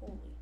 público.